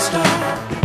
stop.